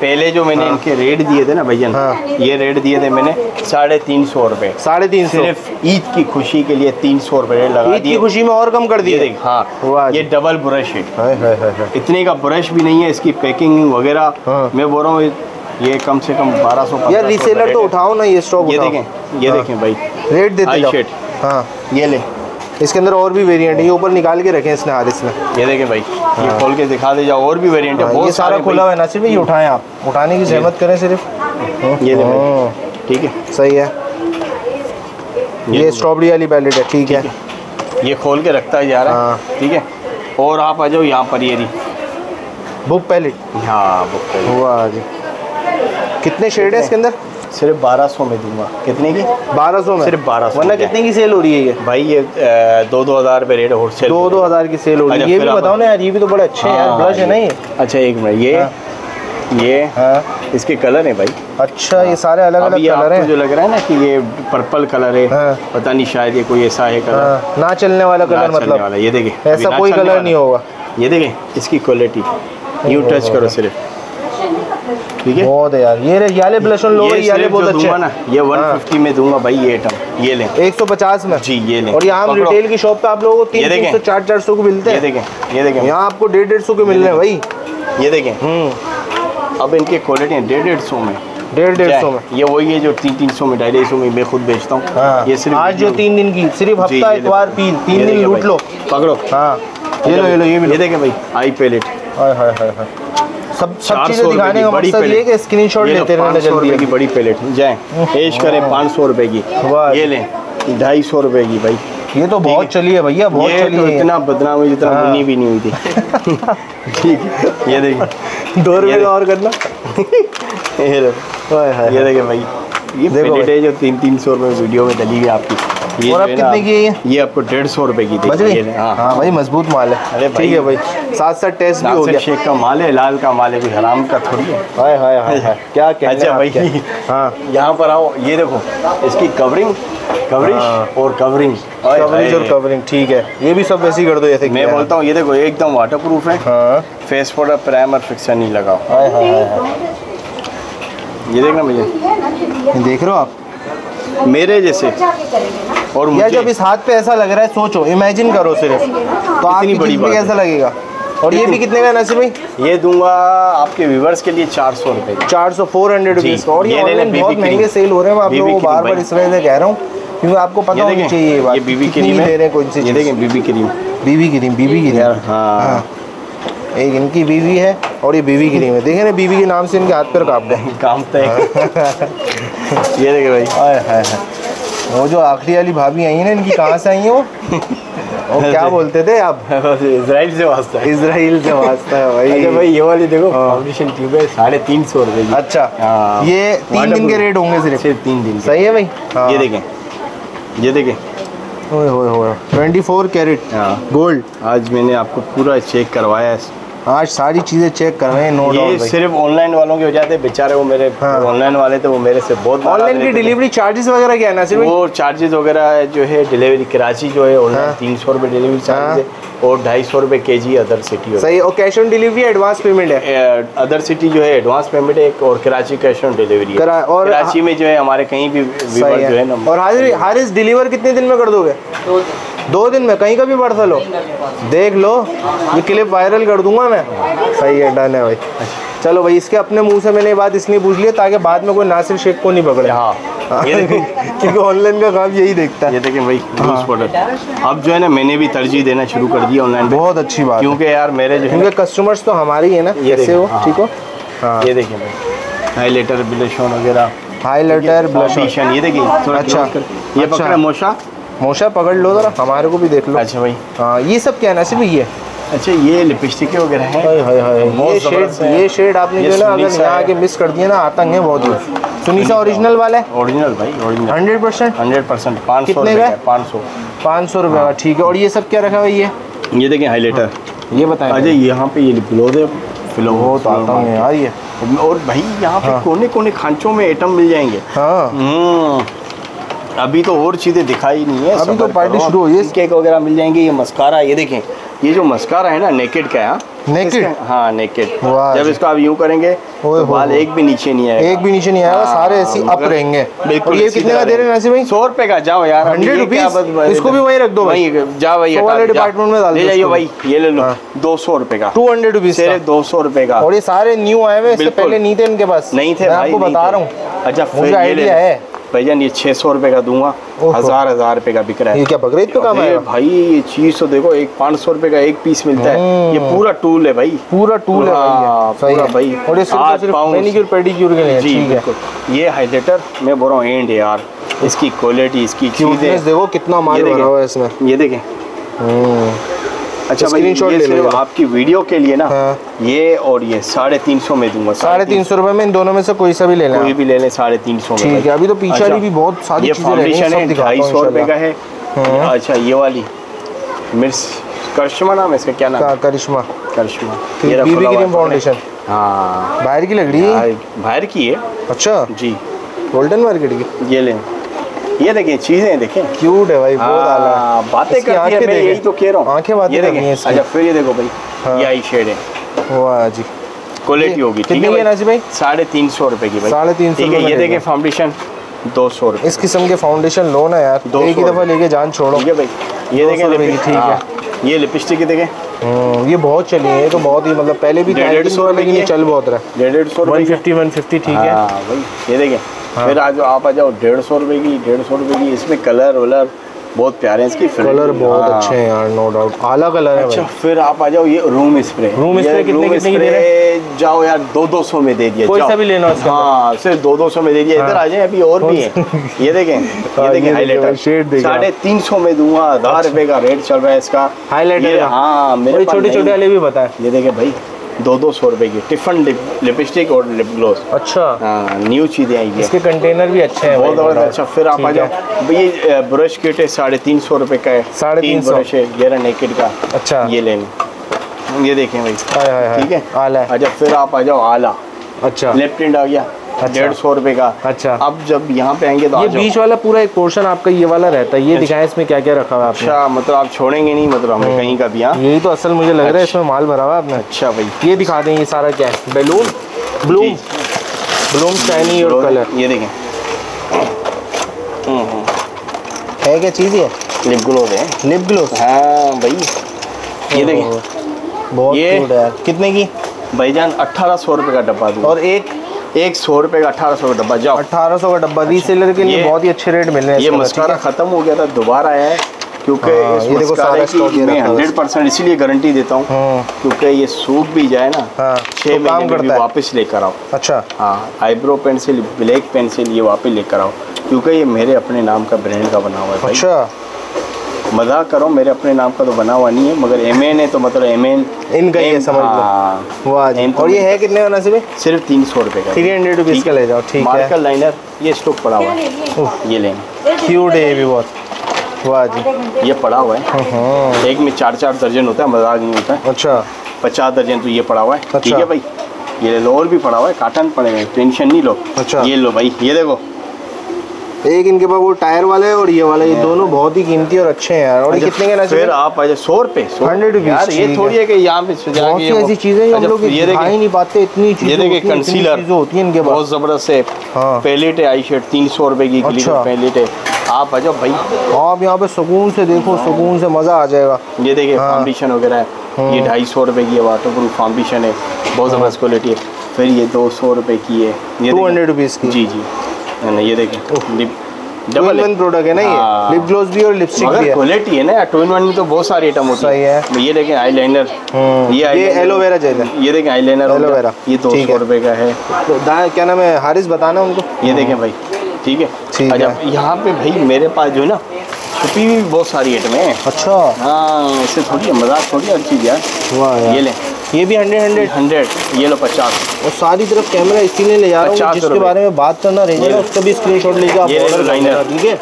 पहले जो मैंने हाँ। इनके रेट दिए थे ना भैया हाँ। ये रेट दिए थे मैंने साढ़े तीन सौ रुपये साढ़े तीन सौ। सिर्फ़ ईद की खुशी के लिए तीन सौ रुपये लगा ईद की खुशी में और कम कर दिए। हाँ ये डबल ब्रश है। इतने का ब्रश भी नहीं है इसकी पैकिंग वगैरह। हाँ। मैं बोल रहा हूँ ये कम से कम बारह सौ यार रीसेलर तो उठाओ ना ये स्टॉक ये देखें ये हाँ। देखें भाई। रेट देते हाँ। ये ले। इसके अंदर और भी वेरिएंट है ये ऊपर निकाल के रखे इसने हारिस ने ये देखें भाई ये खोल के दिखा दे जाओ और भी वेरिएंट है हाँ, बहुत सारा खुला हुआ है ना सिर्फ़ ये उठाएँ आप। उठाने की जहमत करें सिर्फ़। ये हाँ, ठीक है। सही है। ये स्ट्रॉबेरी वाली पैलेट है ठीक है। ये खोल के रखता है जा रहा हाँ। है। ठीक है। और आप आ जाओ यहाँ पर ये बुक पैलेट हाँ बुक लो। वाह जी। कितने शेड है इसके अंदर? सिर्फ़ बारह सौ में दूँगा। कितने की? बारह सौ में? सिर्फ़ 1200 वरना कितने की सेल हो रही है ये? भाई ये दो दो हज़ार रुपये रेट होलसेल दो दो हज़ार की सेल हो रही है। अच्छा, ये भी बताओ ना यार ये भी तो बड़े अच्छे हैं यार हाँ, है ना ये? अच्छा एक मिनट ये हाँ। ये हाँ। इसके कलर है भाई। अच्छा ये सारे अलग अलग कलर आपको जो लग रहा है ना कि ये पर्पल कलर है हाँ। पता नहीं शायद ये कोई ऐसा है कलर हाँ, ना चलने वाला कलर चलने मतलब। वाला ये देखें। ऐसा कोई कलर नहीं होगा। ये देखें इसकी क्वालिटी यू टच करो सिर्फ़। ठीक है? बहुत है यार। ये ये वाले ब्लश ऑन लो ये ये सिर्फ़ बहुत अच्छे ना हैं। ये हाँ। 150 में दूँगा भाई ये आइटम ये लें। 150 में। जी ये लें। और यहाँ रिटेल की शॉप पे आप लोगों को तीन ये तीन सौ चार चार सौ को मिलते ये हैं। देखें ये देखें। यहाँ आपको डेढ़ डेढ़ सौ के मिल रहे हैं भाई। ये देखें। हम्म। अब इनके क्वालिटी है डेढ़ डेढ़ सौ में। डेढ़ डेढ़ सौ में। ये वही है जो तीन तीन सौ में ढाई ढाई सौ में मैं खुद बेचता हूँ। हाँ। ये सिर्फ़ आज जो तीन दिन की सिर्फ़ हफ़्ता ये इतवार देखो। तीन दिन लूट लो। पकड़ो। हाँ। ये लो ये लो ये भी ये देखें भाई आई पैलेट हाय हाय हाय हाय। सब सब चीज़ें दिखाने का मतलब मकसद ये है कि स्क्रीनशॉट लेते रहना जल्दी। की बड़ी प्लेट जाए पेश करें पाँच सौ रुपए की। ये लें ढाई सौ रुपए की भाई। ये तो बहुत चली है भैया बहुत चली तो है। इतना बदनाम हुई जितना बनी भी नहीं हुई थी। ठीक है ये देखिए। दो रुपये और करना। ये लो। हाय हाय ये देखिए भाई। ये प्लेट है जो तीन तीन सौ रुपए वीडियो में डली आपकी। ये और कितने की है ये? ये आपको डेढ़ सौ रुपए की बच गई? हाँ। हाँ भाई मज़बूत माल है। अरे ठीक है भाई साथ साथ टेस्ट भी हो गया। शेख का माल है लाल का माल है कोई हराम का थोड़ी है। हाय हाय क्या कहने अच्छा भाई हाँ। यहाँ पर आओ। ये देखो इसकी कवरिंग कवरिंग हाँ। और कवरिंग कवरेज और कवरिंग ठीक है। ये भी सब वैसे ही कर दो जैसे मैं बोलता हूँ ये देखो एकदम वाटर प्रूफ है। हाँ। फेस पाउडर प्राइमर फिक्सर नहीं हाय। ये देखना मुझे ये देख रहे हो आप? मेरे जैसे। और मुझे। जब इस हाथ पे ऐसा लग रहा है सोचो इमेजिन करो सिर्फ़। तो आपकी बड़ी बात कैसा लगेगा? और ये भी कितने का है नसीब भाई? ये दूँगा आपके व्यूवर्स के लिए चार सौ रुपए। चार सौ फोर हंड्रेड रुपीज़ और ये ले लें ऑनलाइन बहुत महँगे सेल हो रहे हैं मैं आप लोगों को बार बार इस वजह से कह रहा हूँ क्योंकि आपको पता ये चाहिए ये बात। बीबी क्रीम दे है रहे हैं। कौन सी ये। देखें BB cream BB cream BB cream यार हाँ। एक इनकी बीवी है और ये बीवी क्रीम है। देखे ना बीवी के नाम से इनके हाथ पैर काम तय ये देखे भाई। हाय हाय वो जो आखिरी वाली भाभी आई है ना इनकी कहाँ से आई है वो? वो क्या बोलते थे आप? इसराइल से वास्ता है। इसराइल से वास्ता है भाई। अच्छा भाई ये वाली देखो हाँ। फाउंडेशन ट्यूब है साढ़े तीन सौ रुपए की। अच्छा। हाँ। ये तीन दिन के रेट होंगे सिर्फ़। सिर्फ़ तीन दिन सही है भाई। हाँ। ये देखें। ये देखें। ओए होए होए 24 कैरेट हाँ। गोल्ड आज मैंने आपको पूरा चेक करवाया है। आज सारी चीज़ें चेक कर रहे हैं नो ये डाउट सिर्फ़ ऑनलाइन वालों के हो जाते बेचारे वो मेरे ऑनलाइन हाँ। वाले थे वो मेरे से बहुत ऑनलाइन की डिलीवरी चार्जेस वगैरह क्या है नासिर भाई? वो चार्जेस वगैरह जो है डिलीवरी कराची जो है ऑनलाइन हाँ। तीन सौ रुपये डिलीवरी चार्ज है और ढाई सौ रुपये के जी अदर सिटी सही और cash on delivery advance payment है? अदर सिटी जो है एडवांस पेमेंट है और कराची कैश ऑन डिलीवरी है। और- कराची में जो है हमारे कहीं भी जो है। है ना और हाजिर हारिस डिलीवर कितने दिन में कर दोगे? दो दिन में कहीं का भी पार्सल हो देख लो ये क्लिप वायरल कर दूँगा मैं। सही है डन है भाई। चलो भाई इसके अपने मुँह से मैंने ये बात इसलिए पूछ लिया ताकि बाद में कोई नासिर शेख को नहीं पकड़े। हाँ। क्योंकि ऑनलाइन का काम यही देखता है। ये देखें भाई हाँ। प्रोडक्ट अब जो है ना मैंने भी तरजीह देना शुरू कर दिया ऑनलाइन बहुत अच्छी बात क्योंकि यार मेरे जो है क्योंकि कस्टमर्स तो हमारे ही है ना कैसे हो? हाँ। ठीक हो? हाँ। ये देखें भाई। हाईलाइटर ब्लशन वगैरह। हाईलाइटर ब्लश फाउंडेशन ये देखिए थोड़ा अच्छा। ये अच्छा। पकड़ा मोशा। मोशा पकड़ लो जरा हमारे को भी देख लो। अच्छा भाई। हाँ ये सब क्या है नासिर भाई ये। अच्छा ये लिपस्टिक वगैरह है? हाय हाय हाय। ये शेड ये शेड आपने जो ना अगर यहाँ है। आके मिस कर दिया ना आतंक है बहुत ही। सुनीसा ओरिजिनल वाला है? ओरिजिनल भाई original hundred percent? Hundred percent पाँच सौ कितने का पाँच सौ। पाँच सौ रुपये का ठीक है। और ये सब क्या रखा हुआ है ये? ये देखें हाईलाइटर ये बताएँ। अच्छा यहाँ पे ये ग्लोव है फिलो वो तो आतंक है यार ये। और भाई यहाँ पे हाँ। कोने कोने खांचों में आइटम मिल जाएँगे। हाँ। हम्म, अभी तो और चीज़ें दिखाई नहीं है अभी तो पार्टी शुरू हुई है। केक वगैरह मिल जाएँगे ये मस्कारा ये देखें ये जो मस्कारा है ना नेकेड का है हाँ? इसका- हाँ नेकेड जब जी। इसको आप यूँ करेंगे तो बाल एक भी नीचे नहीं आएगा। एक भी नीचे नहीं आएगा हाँ, सारे ऐसे अप रहेंगे। बिल्कुल ये कितने का दे रहे हैं नासिर भाई? सौ रुपए का जाओ यार हंड्रेड 100 ये क्या रुपीस? बस- इसको भी वहीं रख दो भाई। वहीं जा भाई वाले डिपार्टमेंट में डाल दो जाइए भाई ये ले लो हाँ। दो सौ रुपए का। टू हंड्रेड रुपीज़ दो सौ रुपए का। और ये सारे न्यू आए हुए इससे पहले नहीं थे इनके पास। नहीं थे आपको बता रहा हूँ। अच्छा मुझे आइडिया। है। भैया ये छह सौ रुपए का दूँगा। हज़ार हज़ार रुपए का बिक रहा है। ये क्या बकरीद पे काम आएगा भाई ये चीज़ तो देखो एक पाँच सौ रुपए का एक पीस मिलता है। ये पूरा टूल है भाई। पूरा टूल है हाँ, ये। सही पूरा भाई। और ये सिर्फ़ आठ और सिर्फ़ पाउंड। मैनिक्योर पेडिक्योर के लिए जी बिल्कुल। ये हाइलाइटर मैं बोल रहा हूँ एंड यार। इसकी क्वालिटी इसकी चीज़ें। देखो कितना माल ये भरा देखें। हुआ है इसमें। ये देखें। हम्म, अच्छा भाई स्क्रीनशॉट ये ले लो। आपकी वीडियो के लिए ना हाँ। ये और ये साढ़े तीन सौ में दूँगा साढ़े तीन सौ। रुपए में इन दोनों में से कोई सा भी ले कोई भी ले लें साढ़े तीन सौ में ठीक है अभी तो पीछे अच्छा, वाली भी बहुत सारी चीज़ें हैं, फाउंडेशन है ढाई सौ रुपए का है। हाँ। अच्छा ये वाली मिर्च करिश्मा नाम है इसका क्या नाम है? करिश्मा। करिश्मा। ये बीबी क्रीम फाउंडेशन हाँ। बाहर की लग रही है? बाहर की है? अच्छा। जी। गोल्डन मार्केट की? ये लें। ये देखिए चीज़ें देखें क्यूट है भाई बहुत आला हाँ, बातें इसकी करती है मैं यही तो कह रहा हूँ। आँखें बातें रही हैं। अच्छा फिर ये देखो भाई हाँ। ये आई शेड है। वाह जी। क्वालिटी होगी ठीक कितने है नाजी भाई? साढ़े तीन सौ रुपए की भाई। साढ़े तीन सौ ठीक है ये का देखें है। फाउंडेशन दो सौ रुपये इस किस्म के फाउंडेशन लो ना यार। दो एक ही दफ़ा लेके जान छोड़ो। ठीक है भाई ये 200 देखें रुपए की, लिपि- ठीक है। हाँ, ये लिपस्टिक देखें हम्म, ये बहुत चली है ये तो बहुत ही मतलब पहले भी डेढ़ सौ लेकिन की ये चल बहुत रहा है। डेढ़ सौ वन फिफ्टी वन फिफ्टी ठीक है। हाँ भाई ये देखें। फिर आज आप आ जाओ डेढ़ सौ रुपये की डेढ़ सौ रुपये की इसमें कलर वलर बहुत प्यारे हैं इसकी कलर बहुत हाँ। अच्छे हैं यार नो डाउट आला कलर है अच्छा फिर आप आ जाओ ये रूम स्प्रे रूम स्प्रे कितने- कितने की दे स्प्रे जाओ यार दो दो सौ में दे दिया कोई सा भी लेना उसके। हाँ सिर्फ़ दो दो सौ में दे दिया। इधर हाँ। आ जाए अभी और भी है। ये देखें हाँ, ये ये देखें हाईलाइटर shade देखिए साढ़े तीन सौ में दूँगा हज़ार रुपए का रेट चल रहा है इसका। हाईलाइटर हाँ मेरे छोटे छोटे वाले भी बताए। ये देखे भाई दो दो सौ रुपए की। टिफन लिप, लिपस्टिक और लिप ग्लोस। अच्छा। हाँ न्यू चीज़ें आई है। इसके कंटेनर भी अच्छे हैं बहुत ज़बरदस्त अच्छा फिर आप आ जाओ। ये ब्रश किट है साढ़े तीन सौ रुपए का है। साढ़े तीन ब्रश है गेरा नेकेड का। अच्छा। ये लेने ये देखें भाई। ठीक है? आला अच्छा फिर आप आ जाओ आला। अच्छा। लेफ़्ट हैंड आ गया। अच्छा। डेढ़ सौ रुपए का। अच्छा। अब जब यहाँ पे आएँगे तो ये बीच वाला पूरा एक पोर्शन आपका ये वाला रहता है। ये दिखाएँ इसमें क्या क्या रखा हुआ है अच्छा मतलब आप छोड़ेंगे नहीं मतलब हमें कहीं का भी हाँ? यही तो असल मुझे लग रहा है अच्छा। इसमें माल भरा हुआ है आपने। अच्छा भाई। ये दिखा दें ये सारा क्या है। बैलून? ब्लूम। ब्लूम शाइनी और कलर ये देखें। हम्म, हम्म, है क्या चीज़ ये? लिप ग्लोव है। लिप ग्लोस हाँ भाई। ये देखें। बहुत ये- है कितने की? भाईजान अट्ठारह सौ रुपये का डब्बा दूँ। और एक एक सौ रुपये का अठारह सौ का डब्बा जाओ। 1800 का डब्बा रीसेलर के लिए बहुत ही अच्छे रेट मिल रहे हैं ये मस्कारा ख़त्म हो गया था दोबारा आया है क्योंकि हाँ, मैं है। हंड्रेड परसेंट इसीलिए गारंटी देता हूँ हम्म क्योंकि ये सूख भी जाए ना हाँ, छः तो महीने में है। वापस लेकर आओ। अच्छा। हाँ आईब्रो पेंसिल ब्लैक पेंसिल ये वापस लेकर आओ क्योंकि ये मेरे अपने नाम का ब्रांड का बना हुआ है भाई। अच्छा। मज़ाक करो मेरे अपने नाम का तो बना हुआ नहीं है मगर एम एन है तो मतलब एम एन इनका ही है, समझ लो। वाह जी। तो और ये है कितने का नसीब सिर्फ़ तीन सौ रुपये का। 300 रुपीस का ले जाओ, ठीक है। मार्कर लाइनर ये स्टॉक पड़ा हुआ है। ये लेंगे क्यूट है? ये भी बहुत। वाह जी। ये पड़ा हुआ है। हाँ एक में चार चार दर्जन होता है मज़ाक नहीं होता। है अच्छा। पचास दर्जन तो ये पड़ा हुआ है। ठीक अच्छा। है भाई। ये ले लो और भी पड़ा हुआ है। काटन पड़े हुए टेंशन नहीं लो। अच्छा। ये लो भाई ये देखो। एक इनके पास वो टायर वाला है और ये वाला ये दोनों बहुत ही कीमती और अच्छे हैं यार। और अच्छा, कितने के फिर आप आ जाए सौ रुपये 100 रुपीस, यार ये थोड़ी है। है कि यहाँ पे बहुत सी ऐसी चीज़ें हम अच्छा, लोग ये दिखा ही नहीं पाते इतनी ये देखिए हैं, कंसीलर चीज़ें होती हैं इनके बहुत ज़बरदस्त है। हाँ। पैलेट है आई शर्ट तीन सौ रुपए की अच्छा। पैलेट है। आप आ जाओ भाई। आप यहाँ पे सुकून से देखो सुकून से मज़ा आ जाएगा। ये देखिए हाँ। फाउंडेशन वगैरह है। ये ढाई सौ रुपए की है वाटर प्रूफ फाउंडेशन है। बहुत हाँ। ज़बरदस्त क्वालिटी है। फिर ये दो सौ रुपए की है। ये टू हंड्रेड रुपीज़ की। जी जी। है ये देखें। लिप डबल वन प्रोडक्ट है ना हाँ। ये लिप ग्लोस भी और लिपस्टिक भी है। क्वालिटी है ना टू इन वन में तो बहुत सारी आइटम होती सही है। ये देखें आईलाइनर हम्म, ये एलोवेरा जेल है ये देखें आईलाइनर एलोवेरा, ये दो सौ है। रुपए का है। तो क्या नाम है? हारिस बताना उनको। ये देखें भाई। ठीक है। अच्छा है। यहाँ पे भाई मेरे पास जो है ना छुपी हुई बहुत सारी आइटम है। अच्छा। हाँ इससे थोड़ी मज़ाक थोड़ी हर चीज़ यार। वाह ये ले। ये भी हंड्रेड हंड्रेड हंड्रेड ये लो पचास। और सारी तरफ़ कैमरा इसीलिए ले जा रहा हूँ जिसके बारे में बात करना रहेगा ना उसका भी स्क्रीनशॉट लेके आप ले ऑर्डर लाइनर। ठीक है?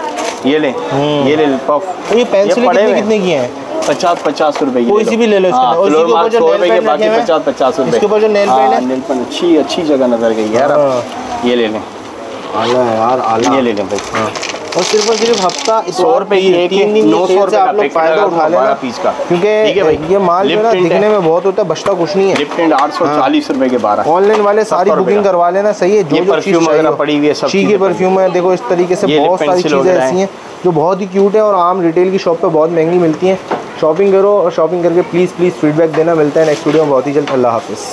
ये ले। हम्म। ये ले पफ। ये पेंसिल कितने कितने की हैं? पचास पचास रुपए की कोई सी भी ले लो हाँ, बाकी हैं, पचास पचास रुपए। इसके ऊपर जो nail paint हाँ, है? अच्छी अच्छी जगह नज़र गई यार। हाँ। ये ले लें। आला है यार आला। ये ले लें भाई। और सिर्फ़ और सिर्फ़ हफ़्ता सौ रुपए की एक तीन दिन नौ सौ रुपए आप लोग फ़ायदा उठा लेना। पीस का। ठीक क्योंकि ये माल जो है ना दिखने में बहुत होता है बचता कुछ नहीं है। आठ सौ चालीस रुपए के बारह। ऑनलाइन वाले सारी बुकिंग करवा लेना सही है जो ये जो चीज़ परफ्यूम वगैरह पड़ी हुई है, सब ची की परफ्यूम है देखो इस तरीके से बहुत सारी चीज़ें ऐसी हैं। हैं जो बहुत ही क्यूट है और आम रिटेल की शॉप पे बहुत महँगी मिलती हैं। शॉपिंग करो और शॉपिंग करके प्लीज़ प्लीज़ फीडबैक देना। मिलता है नेक्स्ट वीडियो में। बहुत ही जल्द। अल्लाह हाफिज़।